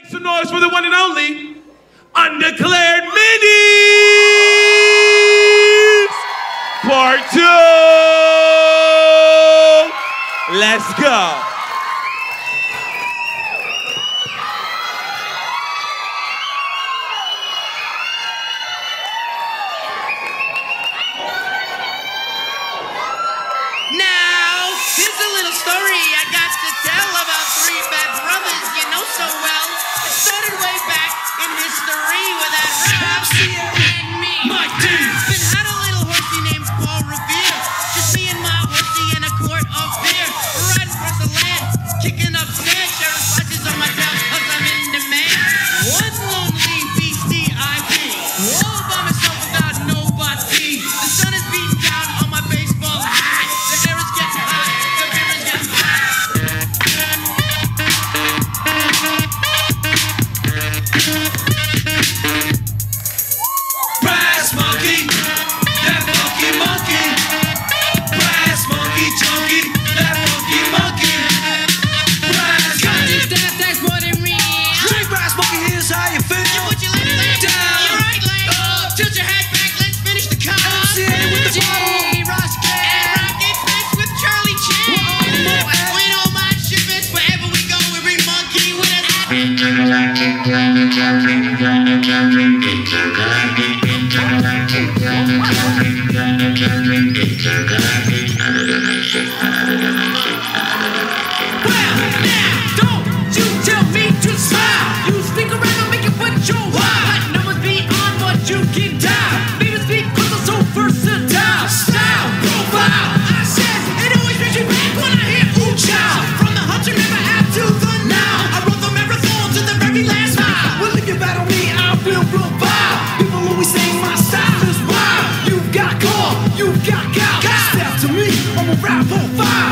Make some noise for the one and only Undeclared Minis Part 2. Let's go. Another dimension, another dimension, another dimension. I'm a rapper, fire.